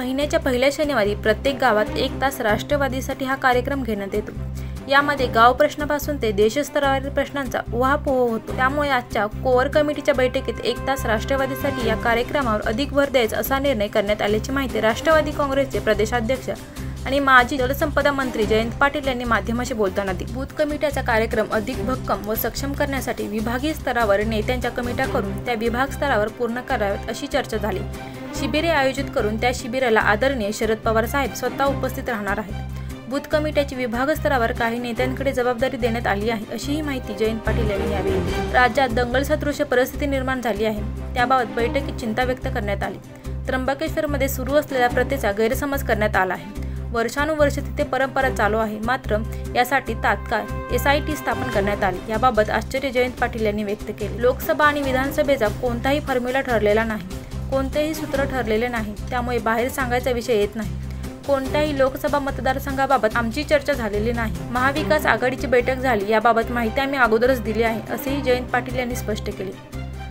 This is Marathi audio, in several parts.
महिन्याच्या पहिल्या शनिवारी प्रत्येक गावात एक तास राष्ट्रवादीसाठी हा कार्यक्रम घेण्यात येतो. यामध्ये गाव प्रश्नापासून ते देशस्तरावरील प्रश्नांचा उहापोह होतो. त्यामुळे आजच्या कोअर कमिटीच्या बैठकीत एक तास राष्ट्रवादीसाठी या कार्यक्रमावर अधिक भर द्यायचा असा निर्णय करण्यात आल्याची माहिती राष्ट्रवादी काँग्रेसचे प्रदेशाध्यक्ष आणि माजी जलसंपदा मंत्री जयंत पाटील यांनी माध्यमाशी बोलताना दिली. बूथ कमिट्याचा कार्यक्रम अधिक भक्कम व सक्षम करण्यासाठी विभागीय स्तरावर नेत्यांच्या कमिट्या करून त्या विभाग स्तरावर पूर्ण कराव्यात अशी चर्चा झाली. शिबिरे आयोजित करून त्या शिबिराला आदरणीय शरद पवार साहेब स्वतः उपस्थित राहणार आहेत. बूथ कमिट्याची विभाग स्तरावर काही नेत्यांकडे जबाबदारी देण्यात आली आहे अशीही माहिती जयंत पाटील यांनी यावेळी दिली. राज्यात दंगल सदृश्य परिस्थिती निर्माण झाली आहे. त्याबाबत बैठकीत चिंता व्यक्त करण्यात आली. त्र्यंबकेश्वरमध्ये सुरू असलेल्या प्रथेचा गैरसमज करण्यात आला आहे. वर्षानुवर्ष तिथे परंपरा चालू आहे मात्र यासाठी तात्काळ एस आय टी स्थापन करण्यात आली. याबाबत आश्चर्य जयंत पाटील यांनी व्यक्त केले. लोकसभा आणि विधानसभेचा कोणताही फॉर्म्युला ठरलेला नाही. कोणतेही सूत्र ठरलेले नाही. त्यामुळे बाहेर सांगायचा विषय येत नाही. कोणत्याही लोकसभा मतदारसंघाबाबत आमची चर्चा झालेली नाही. महाविकास आघाडीची बैठक झाली याबाबत माहिती आम्ही अगोदरच दिली आहे असेही जयंत पाटील यांनी स्पष्ट केले.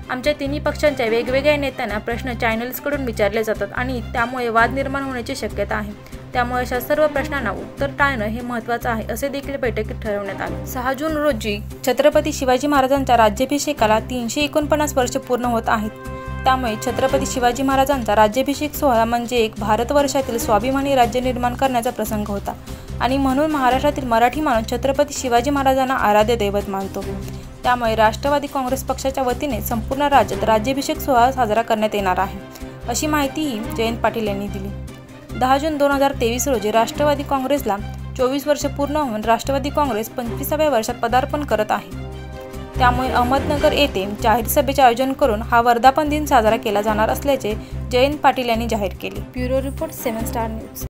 आमच्या तिन्ही पक्षांच्या वेगवेगळ्या नेत्यांना प्रश्न चॅनल्सकडून विचारले जातात आणि त्यामुळे वाद निर्माण होण्याची शक्यता आहे. त्यामुळे अशा सर्व प्रश्नांना उत्तर टाळणं हे महत्त्वाचं आहे असे देखील बैठकीत ठरवण्यात आले. सहा जून रोजी छत्रपती शिवाजी महाराजांच्या राज्याभिषेकाला तीनशे एकोणपन्नास वर्ष पूर्ण होत आहेत. त्यामुळे छत्रपती शिवाजी महाराजांचा राज्याभिषेक सोहळा म्हणजे एक भारतवर्षातील स्वाभिमानी राज्य निर्माण करण्याचा प्रसंग होता. आणि म्हणून महाराष्ट्रातील मराठी माणूस छत्रपती शिवाजी महाराजांना आराध्य दैवत मानतो. त्यामुळे राष्ट्रवादी काँग्रेस पक्षाच्या वतीने संपूर्ण राज्यात राज्याभिषेक सोहळा साजरा करण्यात येणार आहे अशी माहितीही जयंत पाटील यांनी दिली. दहा जून दोन हजार तेवीस रोजी राष्ट्रवादी काँग्रेसला चोवीस वर्ष पूर्ण होऊन राष्ट्रवादी काँग्रेस पंचवीसाव्या वर्षात पदार्पण करत आहे. त्यामुळे अहमदनगर येथे जाहीर सभेचे आयोजन करून हा वर्धापन दिन साजरा केला जाणार असल्याचे जयंत पाटील यांनी जाहीर केले. Bureau report seven star news.